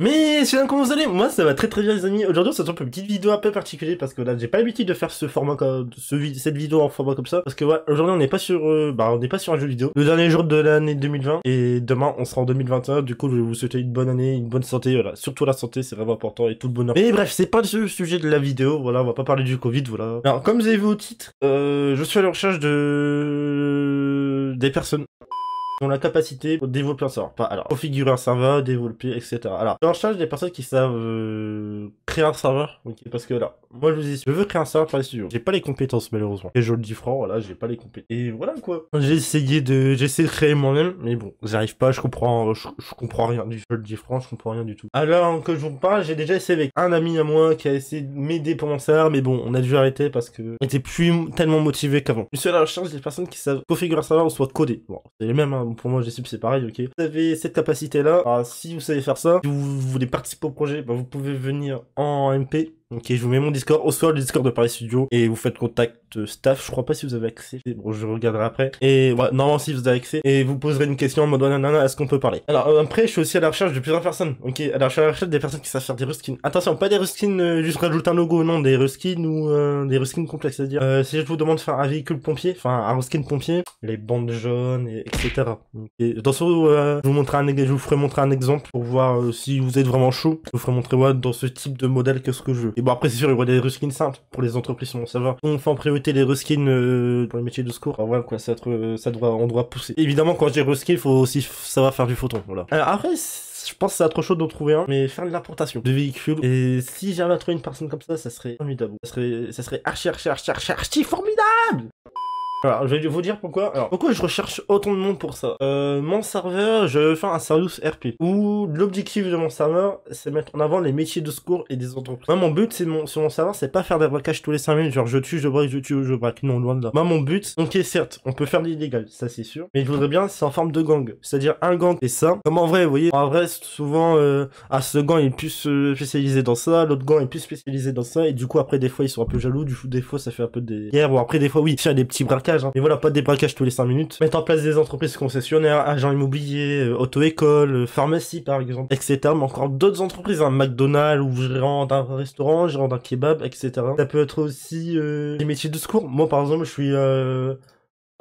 Mais c'est comment vous allez Moi ça va très très bien les amis. Aujourd'hui c'est un peu une petite vidéo un peu particulière parce que là j'ai pas l'habitude de faire ce format comme ce, cette vidéo en format comme ça parce que ouais, aujourd'hui on n'est pas sur euh, bah on n'est pas sur un jeu vidéo. Le dernier jour de l'année 2020 et demain on sera en 2021. Du coup je vais vous souhaiter une bonne année, une bonne santé, voilà. Surtout la santé c'est vraiment important et tout le bonheur. Mais bref c'est pas le sujet de la vidéo. Voilà on va pas parler du Covid voilà. Alors comme vous avez vu au titre, euh, je suis à la recherche de des personnes ont la capacité de développer un serveur. Pas, alors, configurer un serveur, développer, etc. Alors, je charge des personnes qui savent euh, créer un serveur. Ok, parce que là, moi je vous dis, je veux créer un serveur pour les studios. J'ai pas les compétences malheureusement. Et je le dis franc, voilà, j'ai pas les compétences. Et voilà quoi. J'ai essayé de, j'ai essayé de créer moi-même, mais bon, j'arrive pas, je comprends, je, comprends rien du. Je le dis franc, je comprends rien du tout. Alors que je vous parle, j'ai déjà essayé avec un ami à moi qui a essayé de m'aider pour mon serveur, mais bon, on a dû arrêter parce que on était plus tellement motivé qu'avant. Je suis à la recherche des personnes qui savent configurer un serveur ou soit coder. Bon, c'est les mêmes. Hein pour moi, sub c'est pareil, ok. Vous avez cette capacité-là. Ah, si vous savez faire ça, si vous voulez participer au projet, bah, vous pouvez venir en MP Ok, je vous mets mon Discord, au soir le Discord de Paris Studio, et vous faites contact staff, je crois pas si vous avez accès, bon, je regarderai après. Et ouais, normalement si vous avez accès, et vous poserez une question en mode nanana, est-ce qu'on peut parler? Alors euh, après, je suis aussi à la recherche de plusieurs personnes, ok Alors je suis à la recherche des personnes qui savent faire des ruskins. Attention, pas des ruskins euh, juste rajouter un logo, non, des ruskins ou euh, des ruskins complexes, c'est-à-dire euh, si je vous demande de faire un véhicule pompier, enfin un ruskin pompier, les bandes jaunes, et, etc. Okay. Attention, je vous montrerai un, je vous ferai montrer un exemple pour voir si vous êtes vraiment chaud. Je vous ferai montrer ouais, dans ce type de modèle qu'est-ce que je veux. Et bon après c'est sûr, il y aura des ruskins simples pour les entreprises sur mon serveur. On fait en priorité les ruskins euh, pour les métiers de secours. voilà quoi, ça, ça doit, on doit pousser. Évidemment, quand je dis ruskin, il faut aussi savoir faire du photon. Voilà. Alors après, je pense que c'est trop chaud d'en trouver un, mais faire de l'importation de véhicules. Et si j'avais à trouver une personne comme ça, ça serait formidable. Ça serait, ça serait archi, archi, archi, archi, archi formidable alors, je vais vous dire pourquoi. Alors, pourquoi je recherche autant de monde pour ça? Euh, Mon serveur, je veux faire un service RP. Où l'objectif de mon serveur, c'est mettre en avant les métiers de secours et des entreprises. Moi, mon but, c'est mon, sur mon serveur, c'est pas faire des braquages tous les 5 minutes, genre je tue, je braque, je tue, je braque. Non, loin de là. Moi, mon but, ok, certes, on peut faire l'illégal, ça c'est sûr. Mais je voudrais bien, c'est en forme de gang. C'est-à-dire un gang et ça. Comme en vrai, vous voyez, en vrai, souvent, euh, à ce gang, il est plus euh, spécialisé dans ça, l'autre gang est plus spécialisé dans ça, et du coup, après, des fois, ils sont un peu jaloux, du coup, des fois, ça fait un peu des guerres. Bon, après, des fois, oui, faire des petits braquages Hein. Mais voilà, pas des braquages tous les 5 minutes. Mettre en place des entreprises concessionnaires, agents immobiliers, euh, auto-école, euh, pharmacie par exemple, etc. Mais encore d'autres entreprises, un McDonald's ou gérant d'un restaurant, gérant d'un kebab, etc. Ça peut être aussi euh, des métiers de secours. Moi par exemple, je suis...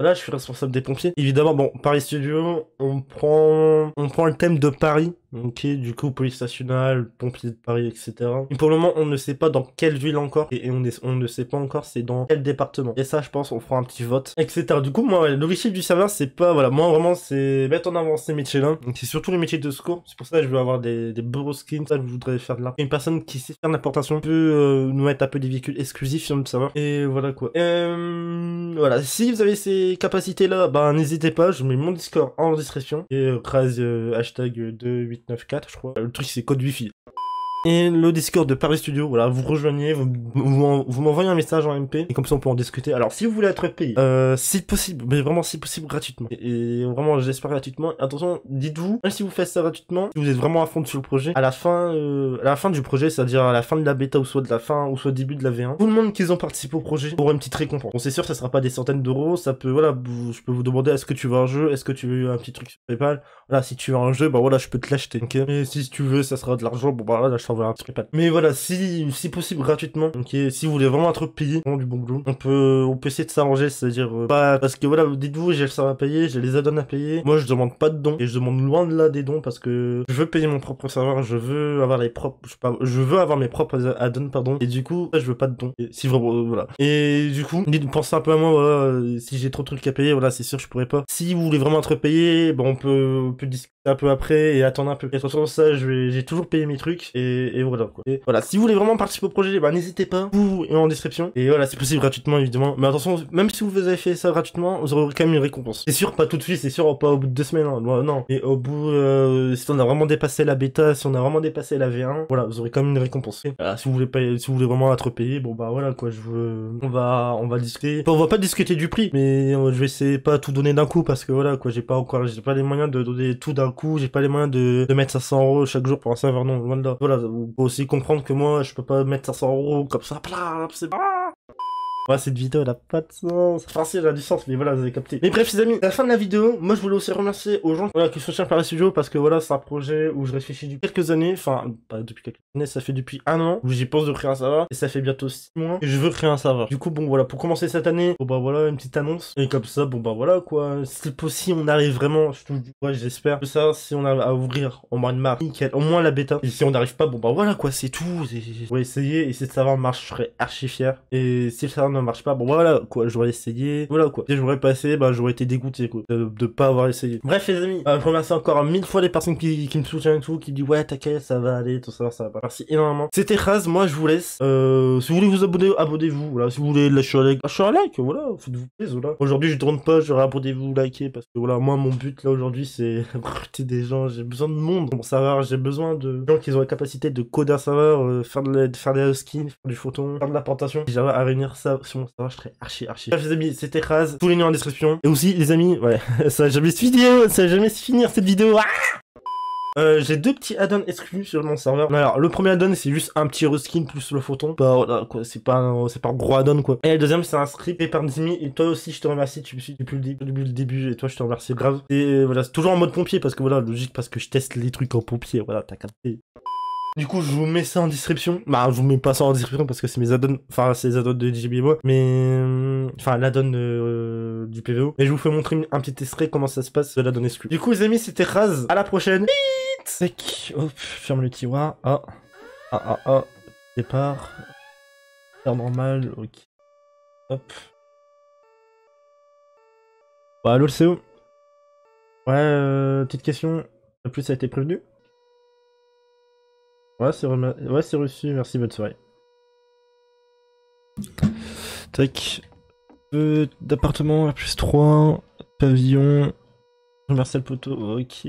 Là, je suis responsable des pompiers. Évidemment, bon, Paris Studio, on prend, on prend le thème de Paris Ok, du coup, police nationale, pompiers de Paris, etc. Et pour le moment, on ne sait pas dans quelle ville encore, et on, ne sait pas encore c'est dans quel département. Et ça, je pense, on fera un petit vote, etc. Du coup, moi, l'origine du serveur, c'est pas, voilà, moi, vraiment, c'est mettre en avant ces métiers-là. C'est surtout les métiers de secours. C'est pour ça que je veux avoir des, des beaux skins, ça, je voudrais faire de là. Une personne qui sait faire l'importation peut euh, nous mettre un peu des véhicules exclusifs sur le serveur. Et voilà, quoi. Euh, voilà, si vous avez ces capacités-là, bah, n'hésitez pas, je mets mon Discord en description. Et euh, euh hashtag 28 894, je crois. Le truc, c'est code wifi et le Discord de Paris Studio. Voilà, vous rejoignez, vous, vous, m'envoyez un message en MP et comme ça on peut en discuter. Alors si vous voulez être payé, euh, si possible, mais vraiment si possible gratuitement. Et, vraiment j'espère gratuitement. Attention, dites-vous, même si vous faites ça gratuitement, si vous êtes vraiment à fond sur le projet, à la fin, euh, à la fin du projet, c'est-à-dire à la fin de la bêta ou soit de la fin ou soit début de la V1, tout le monde qui ont participé au projet aura une petite récompense. Bon c'est sûr, ça sera pas des centaines d'euros, ça peut, voilà, je peux vous demander est-ce que tu veux un jeu, est-ce que tu veux un petit truc sur PayPal? Voilà, si tu veux un jeu, bah voilà, je peux te l'acheter. Okay Mais si tu veux, ça sera de l'argent. Bon bah là, je Mais voilà, si, si possible gratuitement, ok, si vous voulez vraiment être payé, du bon boulot, on peut, on peut essayer de s'arranger, c'est-à-dire, euh, pas, parce que voilà, dites-vous, j'ai le salaire à payer, j'ai les add-ons à payer. Moi, je demande pas de dons, et je demande loin de là des dons parce que je veux payer mon propre serveur, je veux avoir les propres, je, veux avoir mes propres add-ons, pardon, et du coup, je veux pas de dons. Et si vraiment, euh, voilà. Et du coup, pensez un peu à moi, voilà, si j'ai trop de trucs à payer, voilà, c'est sûr, je pourrais pas. Si vous voulez vraiment être payé, bon, on peut, on peut discuter un peu après et attendre un peu. Et attention, ça, j'ai toujours payé mes trucs, et, et voilà, quoi. voilà, si vous voulez vraiment participer au projet, bah n'hésitez pas, vous et en description. Et voilà, c'est possible gratuitement évidemment. Mais attention, même si vous avez fait ça gratuitement, vous aurez quand même une récompense. C'est sûr, pas tout de suite, c'est sûr, pas au bout de deux semaines, hein. non. Et au bout, euh, si on a vraiment dépassé la bêta, si on a vraiment dépassé la V1, voilà, vous aurez quand même une récompense. Voilà, si vous voulez pas, si vous voulez vraiment être payé, bon bah voilà quoi, je veux, on va, on va discuter. on va pas discuter du prix, mais euh, je vais essayer pas tout donner d'un coup parce que voilà quoi, j'ai pas encore, j'ai pas les moyens de donner tout d'un coup, j'ai pas les moyens de, de mettre 500 euros chaque jour pour un serveur, non, loin de là. Voilà, vous pouvez aussi comprendre que moi, je peux pas mettre 500 euros comme ça, c'est Ouais, cette vidéo, elle a pas de sens. Enfin, si, elle a du sens, mais voilà, vous avez capté. Mais bref, les amis, la fin de la vidéo, moi, je voulais aussi remercier aux gens voilà, qui soutiennent par les studios parce que voilà, c'est un projet où je réfléchis depuis quelques années. Enfin, pas depuis quelques années, ça fait depuis un an où j'y pense de créer un serveur. Et ça fait bientôt six mois que je veux créer un serveur. Du coup, bon, voilà, pour commencer cette année, bon, bah voilà, une petite annonce. Et comme ça, bon, bah voilà, quoi. Si possible, on arrive vraiment, je ouais, j'espère que ça, si on arrive à ouvrir au moins une marque, nickel, au moins la bêta. Et si on n'arrive pas, bon, bah voilà, quoi, c'est tout. On va essayer. Si le serveur marche, je serais archi fier. Et si le serveur marche pas, bon, voilà, quoi, j'aurais essayé. Voilà, quoi. Si j'aurais passé, bah, j'aurais été dégoûté, quoi, de, de pas avoir essayé. Bref, les amis, euh, je remercie encore mille fois les personnes qui, qui me soutiennent et tout, qui disent, ouais, t'inquiète, ça va aller, tout ça, ça va pas. Merci énormément. C'était Raz, moi, je vous laisse. Euh, si vous voulez vous abonner, abonnez-vous. Voilà, si vous voulez lâcher un like, lâchez un like, voilà, faites-vous plaisir, voilà. Aujourd'hui, je tourne pas, j'aurais abonnez-vous, likez, parce que voilà, moi, mon but, là, aujourd'hui, c'est recruter des gens, j'ai besoin de monde pour savoir, j'ai besoin de gens qui ont la capacité de coder un serveur, euh, faire de la, de faire des skins, du photon, faire de la plantation. J'arrive à réunir ça serveur, je serais archi, archi. Bref, les amis, c'était Raz, tous les liens en description. Et aussi, les amis, ouais, ça va jamais se finir, ça va jamais se finir cette vidéo. Ah euh, j'ai deux petits add-ons exclus sur mon serveur. Alors, le premier add-on, c'est juste un petit reskin plus le photon. Bah, voilà, quoi, c'est pas, un- c'est pas un gros add-on, quoi. Et le deuxième, c'est un script fait par Dimi. Et toi aussi, je te remercie, tu me suis depuis le, dé- depuis le début. Et toi, je te remercie grave. Et voilà, c'est toujours en mode pompier, parce que voilà, logique, parce que je teste les trucs en pompier. Voilà, t'as capté. Du coup, je vous mets ça en description. Bah, je vous mets pas ça en description parce que c'est mes add-ons, enfin, c'est les add-ons de JB et moi. Mais, euh, enfin, l'add-on euh, du PVO. Mais je vous fais montrer un petit extrait comment ça se passe de l'add-on exclu. Du coup, les amis, c'était Raz. À la prochaine. Sec. Hop, ferme le tiroir. Ah. Ah, ah, ah. Départ. Faire normal. Ok. Hop. Bah, allô, le CO. Ouais, euh, petite question. En plus, ça a été prévenu Ouais, c'est reçu. Merci, bonne soirée. Tac. Peu d'appartement plus 3. Pavillon. Commercial poteau. Ok.